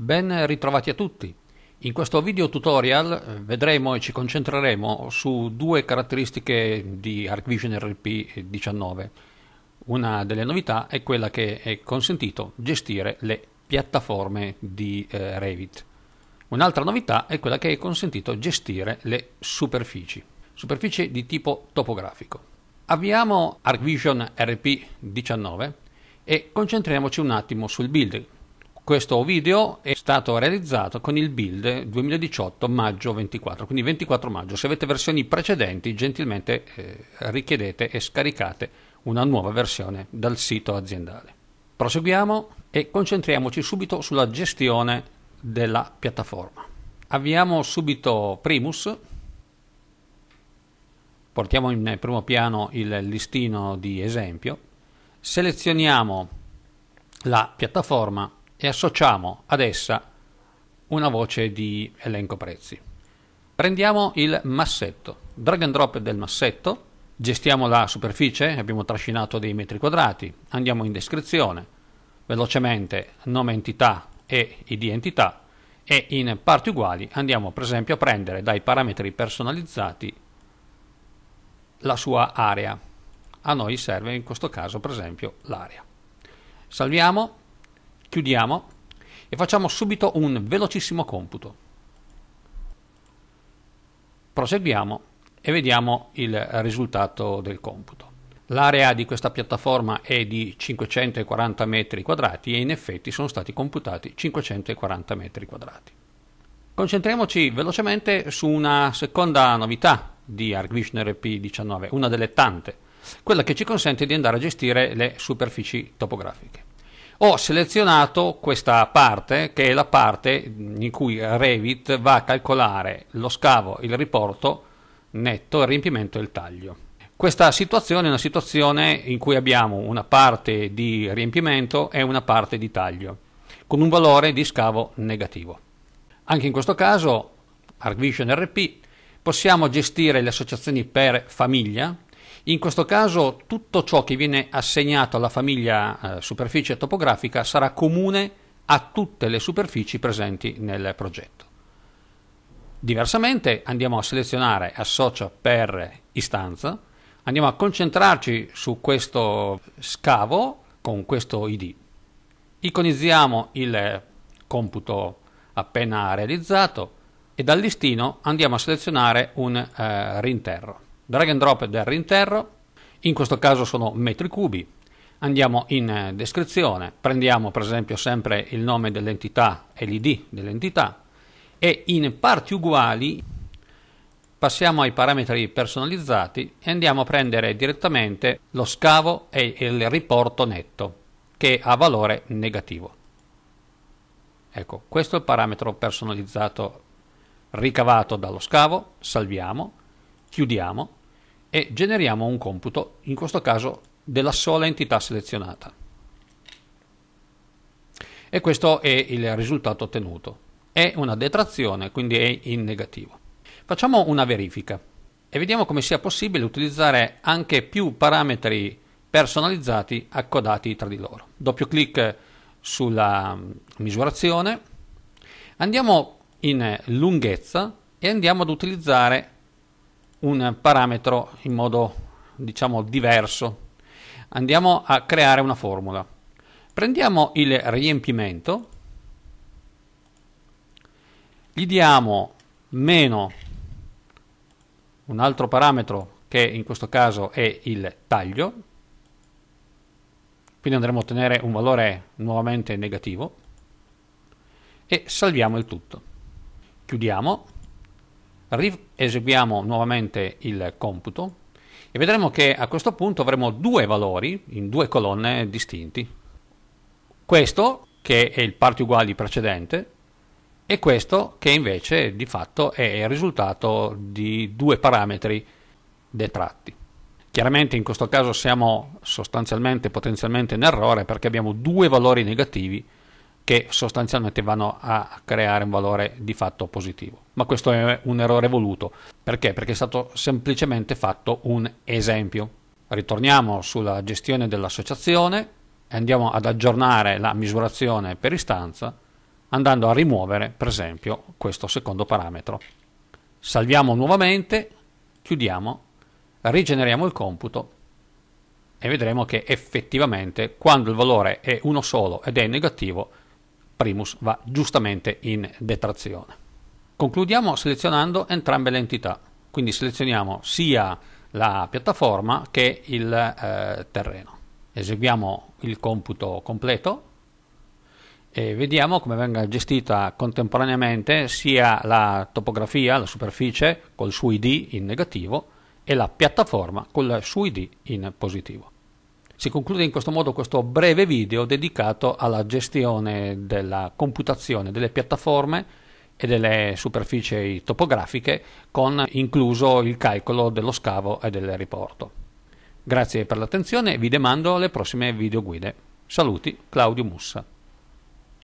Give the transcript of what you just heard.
Ben ritrovati a tutti. In questo video tutorial eh, vedremo e ci concentreremo su due caratteristiche di ArcVision RP19. Una delle novità è quella che è consentito gestire le piattaforme di eh, Revit. Un'altra novità è quella che è consentito gestire le superfici, superfici di tipo topografico. Avviamo ArcVision RP19 e concentriamoci un attimo sul build questo video è stato realizzato con il build 2018 maggio 24, quindi 24 maggio. Se avete versioni precedenti, gentilmente eh, richiedete e scaricate una nuova versione dal sito aziendale. Proseguiamo e concentriamoci subito sulla gestione della piattaforma. Avviamo subito Primus, portiamo in primo piano il listino di esempio, selezioniamo la piattaforma e associamo ad essa una voce di elenco prezzi. Prendiamo il massetto, drag and drop del massetto, gestiamo la superficie, abbiamo trascinato dei metri quadrati, andiamo in descrizione, velocemente nome entità e id entità e in parti uguali andiamo per esempio a prendere dai parametri personalizzati la sua area. A noi serve in questo caso per esempio l'area. Salviamo Chiudiamo e facciamo subito un velocissimo computo. Proseguiamo e vediamo il risultato del computo. L'area di questa piattaforma è di 540 metri quadrati e in effetti sono stati computati 540 metri quadrati. Concentriamoci velocemente su una seconda novità di ArcVision RP19, una delle tante, quella che ci consente di andare a gestire le superfici topografiche ho selezionato questa parte che è la parte in cui Revit va a calcolare lo scavo, il riporto netto, il riempimento e il taglio. Questa situazione è una situazione in cui abbiamo una parte di riempimento e una parte di taglio, con un valore di scavo negativo. Anche in questo caso, ArcVision RP, possiamo gestire le associazioni per famiglia, in questo caso tutto ciò che viene assegnato alla famiglia eh, superficie topografica sarà comune a tutte le superfici presenti nel progetto. Diversamente andiamo a selezionare associa per istanza, andiamo a concentrarci su questo scavo con questo ID. Iconizziamo il computo appena realizzato e dal listino andiamo a selezionare un eh, rinterro drag and drop del rinterro, in questo caso sono metri cubi, andiamo in eh, descrizione, prendiamo per esempio sempre il nome dell'entità e l'id dell'entità e in parti uguali passiamo ai parametri personalizzati e andiamo a prendere direttamente lo scavo e il riporto netto che ha valore negativo. Ecco, questo è il parametro personalizzato ricavato dallo scavo, salviamo, chiudiamo e generiamo un computo, in questo caso della sola entità selezionata. E questo è il risultato ottenuto. È una detrazione, quindi è in negativo. Facciamo una verifica e vediamo come sia possibile utilizzare anche più parametri personalizzati accodati tra di loro. Doppio clic sulla misurazione, andiamo in lunghezza e andiamo ad utilizzare un parametro in modo diciamo diverso. Andiamo a creare una formula. Prendiamo il riempimento, gli diamo meno un altro parametro che in questo caso è il taglio, quindi andremo a ottenere un valore nuovamente negativo e salviamo il tutto. Chiudiamo eseguiamo nuovamente il computo e vedremo che a questo punto avremo due valori in due colonne distinti. Questo che è il parti uguali precedente e questo che invece di fatto è il risultato di due parametri detratti. Chiaramente in questo caso siamo sostanzialmente potenzialmente in errore perché abbiamo due valori negativi che sostanzialmente vanno a creare un valore di fatto positivo. Ma questo è un errore voluto. Perché? Perché è stato semplicemente fatto un esempio. Ritorniamo sulla gestione dell'associazione e andiamo ad aggiornare la misurazione per istanza andando a rimuovere per esempio questo secondo parametro. Salviamo nuovamente, chiudiamo, rigeneriamo il computo e vedremo che effettivamente quando il valore è uno solo ed è negativo, Primus va giustamente in detrazione. Concludiamo selezionando entrambe le entità, quindi selezioniamo sia la piattaforma che il eh, terreno. Eseguiamo il computo completo e vediamo come venga gestita contemporaneamente sia la topografia, la superficie col suo ID in negativo e la piattaforma col suo ID in positivo. Si conclude in questo modo questo breve video dedicato alla gestione della computazione delle piattaforme e delle superfici topografiche con incluso il calcolo dello scavo e del riporto. Grazie per l'attenzione e vi demando alle prossime video guide. Saluti Claudio Mussa.